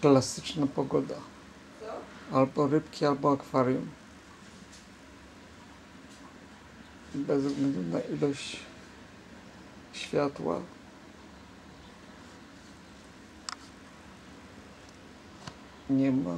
klasyczna pogoda. Albo rybki, albo akwarium. Bez względu na ilość światła. Nie ma